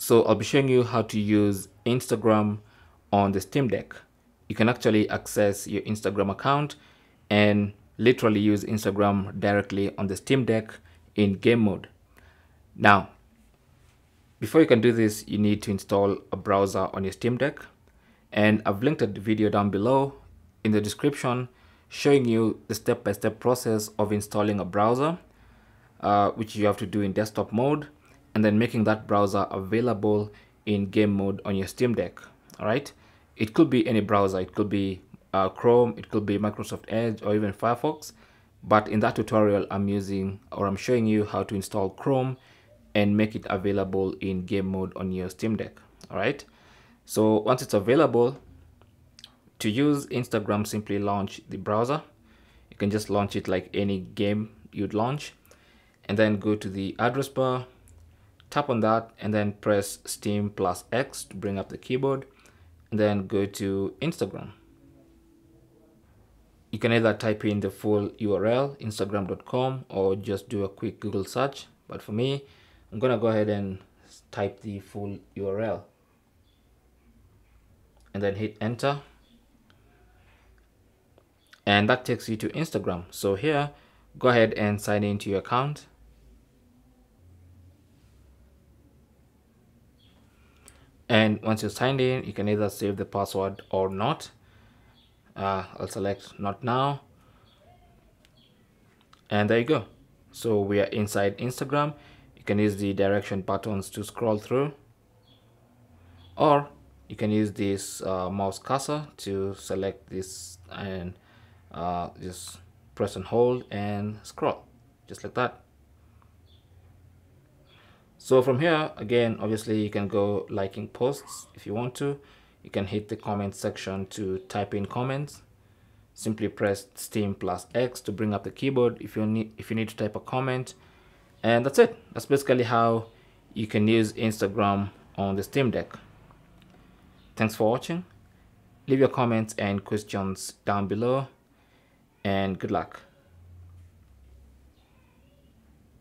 So I'll be showing you how to use Instagram on the Steam Deck. You can actually access your Instagram account and literally use Instagram directly on the Steam Deck in game mode. Now, before you can do this, you need to install a browser on your Steam Deck. And I've linked a video down below in the description showing you the step-by-step -step process of installing a browser, uh, which you have to do in desktop mode, and then making that browser available in game mode on your Steam Deck. All right. It could be any browser. It could be uh, Chrome, it could be Microsoft Edge or even Firefox. But in that tutorial, I'm using or I'm showing you how to install Chrome and make it available in game mode on your Steam Deck. All right. So once it's available, to use Instagram, simply launch the browser. You can just launch it like any game you'd launch and then go to the address bar, tap on that and then press Steam plus X to bring up the keyboard and then go to Instagram. You can either type in the full URL, instagram.com, or just do a quick Google search. But for me, I'm gonna go ahead and type the full URL and then hit enter and that takes you to Instagram so here go ahead and sign into your account and once you're signed in you can either save the password or not. Uh, I'll select not now. And there you go. So we are inside Instagram. You can use the direction buttons to scroll through. Or you can use this uh, mouse cursor to select this and uh, just press and hold and scroll. Just like that so from here again obviously you can go liking posts if you want to. You can hit the comment section to type in comments. Simply press steam plus x to bring up the keyboard if you need if you need to type a comment. And that's it. That's basically how you can use instagram on the steam deck. Thanks for watching. Leave your comments and questions down below and good luck